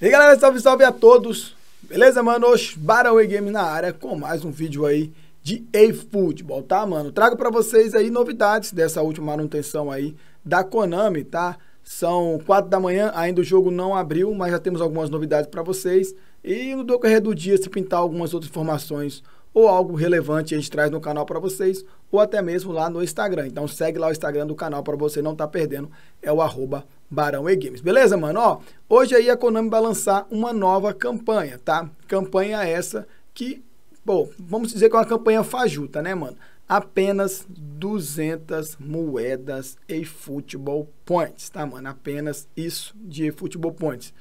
E aí, galera, salve, salve a todos. Beleza, manos? Barão Game na área com mais um vídeo aí de eFootball, tá, mano? Trago para vocês aí novidades dessa última manutenção aí da Konami, tá? São quatro da manhã, ainda o jogo não abriu, mas já temos algumas novidades para vocês. E no decorrer do dia, se pintar algumas outras informações ou algo relevante a gente traz no canal para vocês, ou até mesmo lá no Instagram. Então segue lá o Instagram do canal para você não estar tá perdendo, é o arroba Barão e Games. Beleza, mano? Ó, hoje aí a Konami vai lançar uma nova campanha, tá? Campanha essa que, bom, vamos dizer que é uma campanha fajuta, né, mano? Apenas 200 moedas e futebol points, tá, mano? Apenas isso de futebol points.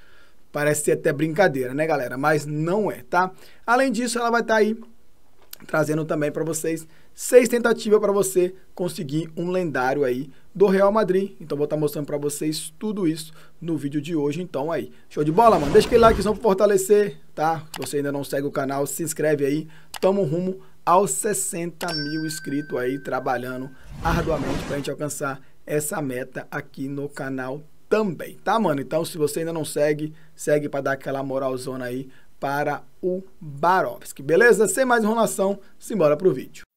Parece ser até brincadeira, né, galera? Mas não é, tá? Além disso, ela vai estar tá aí trazendo também para vocês seis tentativas para você conseguir um lendário aí do Real Madrid. Então vou estar tá mostrando para vocês tudo isso no vídeo de hoje. Então aí, show de bola, mano? Deixa aquele like só para fortalecer, tá? Se você ainda não segue o canal, se inscreve aí. Tamo rumo aos 60 mil inscritos aí, trabalhando arduamente para a gente alcançar essa meta aqui no canal também, tá, mano? Então, se você ainda não segue, segue para dar aquela moralzona aí para o Barovski. Beleza? Sem mais enrolação, simbora pro vídeo.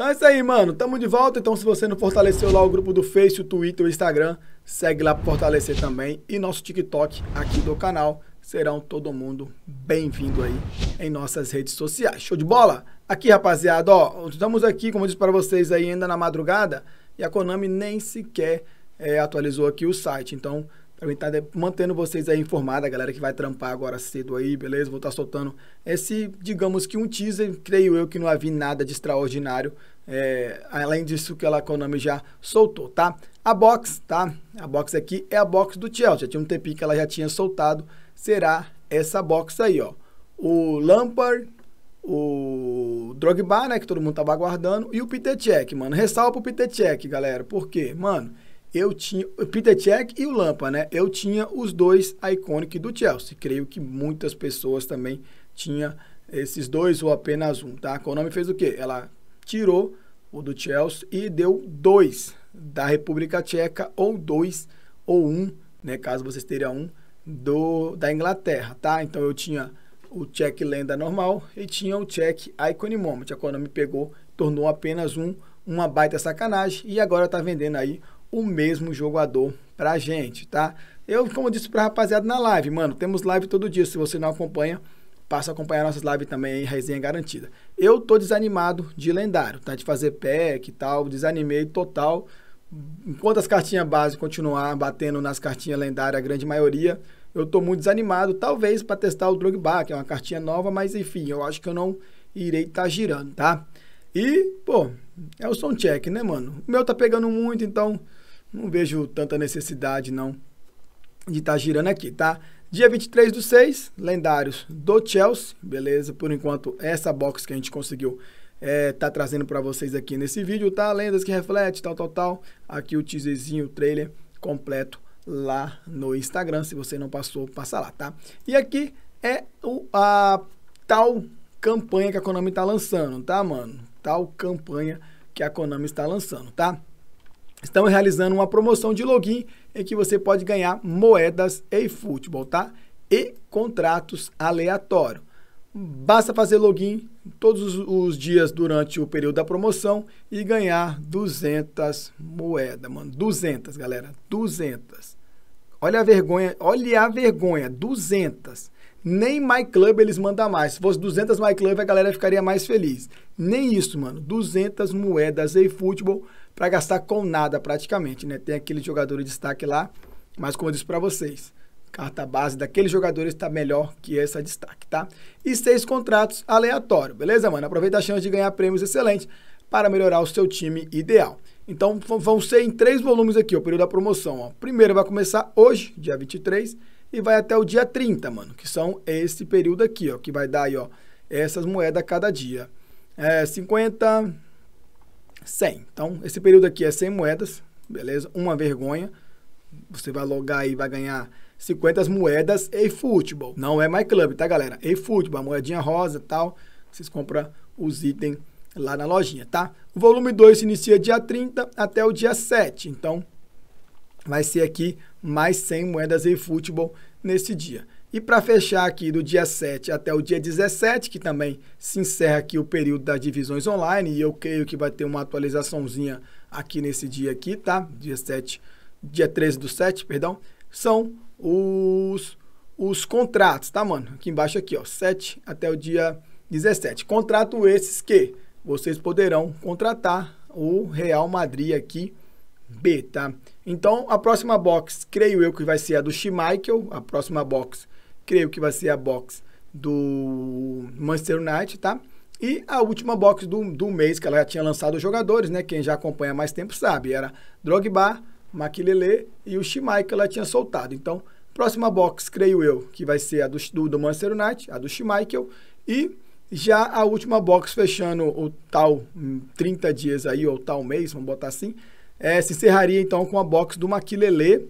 Então é isso aí, mano. Tamo de volta. Então, se você não fortaleceu lá o grupo do Face, o Twitter, o Instagram, segue lá para fortalecer também. E nosso TikTok aqui do canal serão todo mundo bem-vindo aí em nossas redes sociais. Show de bola? Aqui, rapaziada, ó, estamos aqui, como eu disse para vocês aí, ainda na madrugada, e a Konami nem sequer é, atualizou aqui o site. Então, também tá mantendo vocês aí informados, a galera que vai trampar agora cedo aí, beleza? Vou estar tá soltando esse, digamos que um teaser, creio eu que não havia nada de extraordinário, é, além disso que a Konami já soltou, tá? A box, tá? A box aqui é a box do Chelsea, tinha um tempinho que ela já tinha soltado, será essa box aí, ó. O Lampard, o Drogba, né, que todo mundo tava aguardando, e o Peter Cech, mano. Ressalva pro Peter Cech, galera. Por quê? Mano, eu tinha o Peter Cech e o Lampard, né? Eu tinha os dois iconic do Chelsea. Creio que muitas pessoas também tinham esses dois ou apenas um, tá? A Konami fez o quê? Ela tirou o do Chelsea e deu dois da República Tcheca ou dois ou um, né, caso vocês tenham um do, da Inglaterra, tá? Então eu tinha o check lenda normal e tinha o check icon moment. A Konami pegou, tornou apenas um, uma baita sacanagem e agora tá vendendo aí o mesmo jogador pra gente, tá? Eu, como eu disse pra rapaziada na live, mano, temos live todo dia. Se você não acompanha, passa a acompanhar nossas lives também resenha garantida. Eu tô desanimado de lendário, tá? De fazer pack e tal, desanimei total enquanto as cartinhas base continuar batendo nas cartinhas lendárias, a grande maioria, eu estou muito desanimado, talvez para testar o Drogba, que é uma cartinha nova, mas enfim, eu acho que eu não irei estar tá girando, tá? E, pô, é o som check, né, mano? O meu tá pegando muito, então não vejo tanta necessidade, não, de estar tá girando aqui, tá? Dia 23 do 6, lendários do Chelsea, beleza? Por enquanto, essa box que a gente conseguiu é, tá trazendo para vocês aqui nesse vídeo, tá? Lendas que reflete, tal, tal, tal. Aqui o teaserzinho, o trailer completo lá no Instagram. Se você não passou, passa lá, tá? E aqui é o, a tal campanha que a Konami tá lançando, tá, mano? Tal campanha que a Konami está lançando, tá? Estamos realizando uma promoção de login em que você pode ganhar moedas e futebol, tá? E contratos aleatórios. Basta fazer login todos os dias durante o período da promoção e ganhar 200 moedas, mano. 200, galera. 200. Olha a vergonha, olha a vergonha. 200. Nem My Club eles mandam mais. Se fosse 200 My Club, a galera ficaria mais feliz. Nem isso, mano. 200 moedas e futebol para gastar com nada praticamente, né? Tem aquele jogador de destaque lá, mas como eu disse para vocês, carta base daquele jogador está melhor que essa destaque, tá? E seis contratos aleatórios, beleza, mano? Aproveita a chance de ganhar prêmios excelentes para melhorar o seu time ideal. Então, vão ser em três volumes aqui, o período da promoção. Ó. Primeiro vai começar hoje, dia 23, e vai até o dia 30, mano, que são esse período aqui, ó, que vai dar aí, ó, essas moedas cada dia. É 50, 100. Então, esse período aqui é 100 moedas, beleza? Uma vergonha. Você vai logar aí, vai ganhar 50 moedas eFootball. Não é MyClub, tá, galera? eFootball, a moedinha rosa e tal. Vocês compram os itens lá na lojinha, tá? O volume 2 se inicia dia 30 até o dia 7. Então, vai ser aqui mais 100 moedas eFootball nesse dia. E para fechar aqui do dia 7 até o dia 17, que também se encerra aqui o período das divisões online, e eu creio que vai ter uma atualizaçãozinha aqui nesse dia aqui, tá? Dia 7, dia 13 do 7, perdão, são os, os contratos, tá, mano? Aqui embaixo aqui, ó, 7 até o dia 17. Contrato esses que vocês poderão contratar o Real Madrid aqui B, tá? Então, a próxima box, creio eu que vai ser a do Schmeichel, a próxima box, creio que vai ser a box do Manchester United, tá? E a última box do, do mês, que ela já tinha lançado os jogadores, né? Quem já acompanha mais tempo sabe, era Drogba, Maquilele e o Schmeichel ela tinha soltado. Então, próxima box, creio eu, que vai ser a do, do, do Manchester United, a do Schmeichel e já a última box fechando o tal 30 hum, dias aí, ou tal mês, vamos botar assim, é, se encerraria então com a box do Maquilele,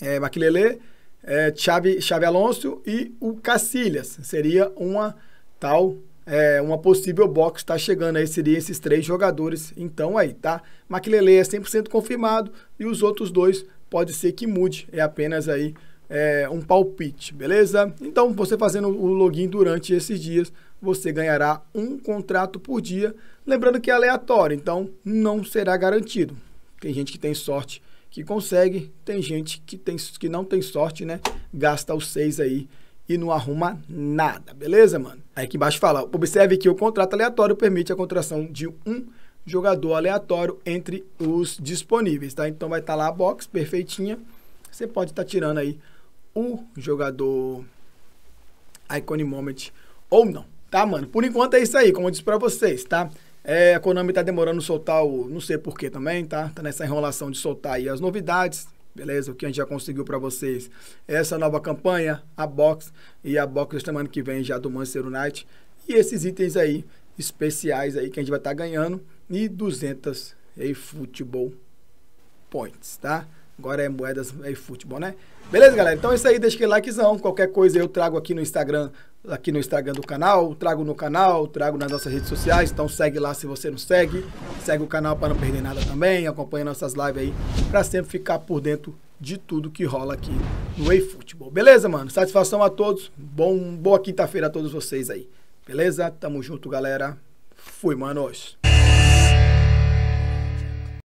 é, Maquilele, é, Chave, Chave Alonso e o Cacilhas. Seria uma tal, é, uma possível box, tá chegando aí, seria esses três jogadores, então aí, tá? Maquilele é 100% confirmado e os outros dois pode ser que mude, é apenas aí é, um palpite, beleza? Então, você fazendo o login durante esses dias, você ganhará um contrato por dia. Lembrando que é aleatório, então não será garantido. Tem gente que tem sorte que consegue, tem gente que, tem, que não tem sorte, né? Gasta os seis aí e não arruma nada, beleza, mano? Aí aqui embaixo fala, observe que o contrato aleatório permite a contratação de um jogador aleatório entre os disponíveis, tá? Então vai estar tá lá a box perfeitinha. Você pode estar tá tirando aí o jogador Icon Moment ou não. Tá, mano? Por enquanto é isso aí, como eu disse pra vocês, tá? É, a Konami tá demorando soltar o. Não sei porquê também, tá? Tá nessa enrolação de soltar aí as novidades, beleza? O que a gente já conseguiu para vocês. Essa nova campanha, a box e a box da semana que vem já do Manchester United. E esses itens aí, especiais aí que a gente vai estar tá ganhando. E 200 aí, futebol points, tá? Agora é moedas aí, futebol, né? Beleza, galera? Então é isso aí, deixa aquele likezão. Qualquer coisa eu trago aqui no Instagram, aqui no Instagram do canal, trago no canal, trago nas nossas redes sociais. Então segue lá se você não segue. Segue o canal para não perder nada também. Acompanha nossas lives aí para sempre ficar por dentro de tudo que rola aqui no eFootball. Beleza, mano? Satisfação a todos. Bom, boa quinta-feira a todos vocês aí. Beleza? Tamo junto, galera. Fui, manos.